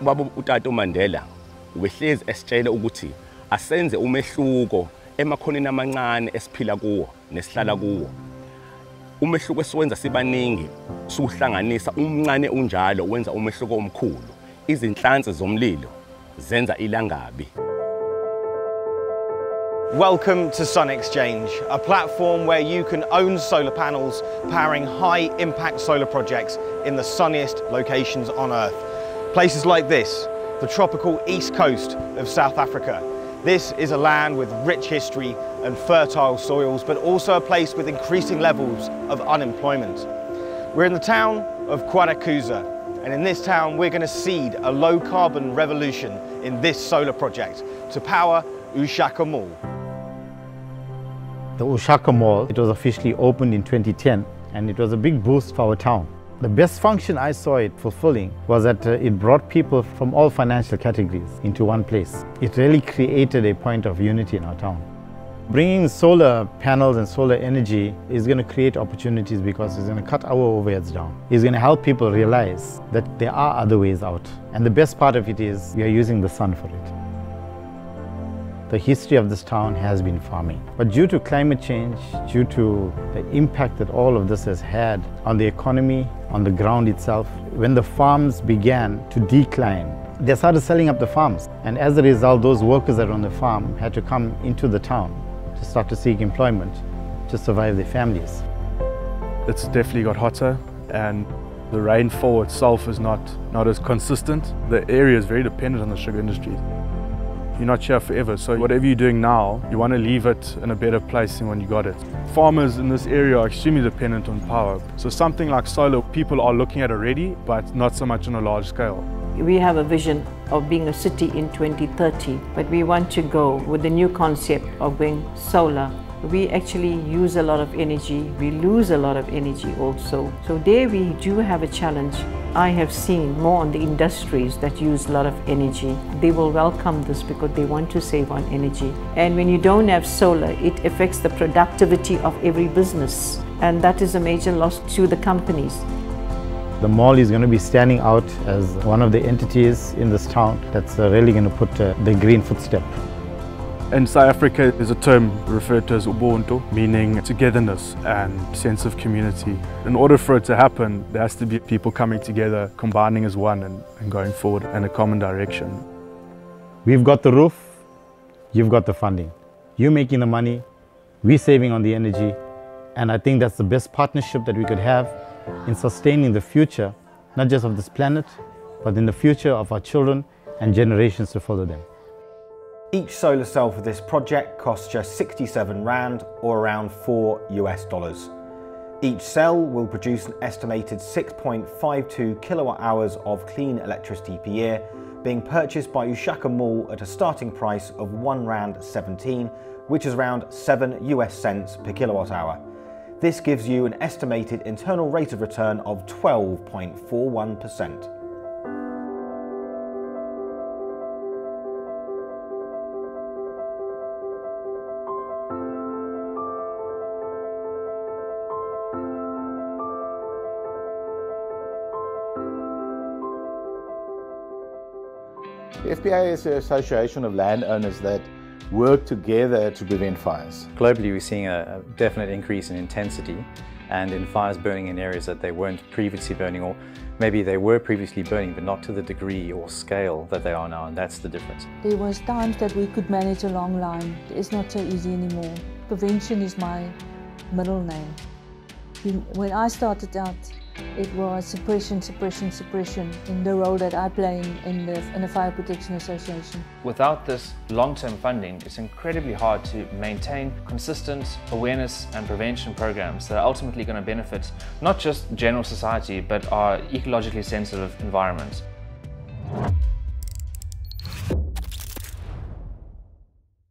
ubaba utata uMandela ubehlezi esitshela ukuthi asenze umehluko emakhoneni amancane esiphila kuwo nesihlala kuwo. Umehluko esiwenza sibaningi suhlanganisa umncane unjalo wenza umehluko omkhulu. Izinhlansi zomlilo zenza ilangabi. Welcome to Sun Exchange, a platform where you can own solar panels powering high impact solar projects in the sunniest locations on Earth. Places like this, the tropical east coast of South Africa. This is a land with rich history and fertile soils, but also a place with increasing levels of unemployment. We're in the town of KwaDukuza, and in this town we're going to seed a low carbon revolution in this solar project to power Ushaka Mall. The Ushaka Mall, it was officially opened in 2010 and it was a big boost for our town. The best function I saw it fulfilling was that uh, it brought people from all financial categories into one place. It really created a point of unity in our town. Bringing solar panels and solar energy is going to create opportunities because it's going to cut our overheads down. It's going to help people realize that there are other ways out. And the best part of it is we are using the sun for it. The history of this town has been farming. But due to climate change, due to the impact that all of this has had on the economy, on the ground itself, when the farms began to decline, they started selling up the farms. And as a result, those workers that are on the farm had to come into the town to start to seek employment to survive their families. It's definitely got hotter and the rainfall itself is not, not as consistent. The area is very dependent on the sugar industry. You're not here forever, so whatever you're doing now, you want to leave it in a better place than when you got it. Farmers in this area are extremely dependent on power. So something like solar, people are looking at already, but not so much on a large scale. We have a vision of being a city in 2030, but we want to go with the new concept of going solar we actually use a lot of energy, we lose a lot of energy also. So there we do have a challenge. I have seen more on the industries that use a lot of energy. They will welcome this because they want to save on energy. And when you don't have solar, it affects the productivity of every business. And that is a major loss to the companies. The mall is going to be standing out as one of the entities in this town that's really going to put uh, the green footstep. In South Africa, there's a term referred to as ubuntu, meaning togetherness and sense of community. In order for it to happen, there has to be people coming together, combining as one and, and going forward in a common direction. We've got the roof, you've got the funding. You're making the money, we're saving on the energy, and I think that's the best partnership that we could have in sustaining the future, not just of this planet, but in the future of our children and generations to follow them. Each solar cell for this project costs just 67 Rand or around 4 US dollars. Each cell will produce an estimated 6.52 kilowatt hours of clean electricity per year, being purchased by Ushaka Mall at a starting price of 1 Rand 17, which is around 7 US cents per kilowatt hour. This gives you an estimated internal rate of return of 12.41%. The FPA is an association of landowners that work together to prevent fires. Globally, we're seeing a, definite increase in intensity and in fires burning in areas that they weren't previously burning or maybe they were previously burning but not to the degree or scale that they are now and that's the difference. There was times that we could manage a long line. It's not so easy anymore. Prevention is my middle name. When I started out it was suppression, suppression, suppression in the role that I play in, the, in the Fire Protection Association. Without this long-term funding, it's incredibly hard to maintain consistent awareness and prevention programs that are ultimately going to benefit not just general society, but our ecologically sensitive environment.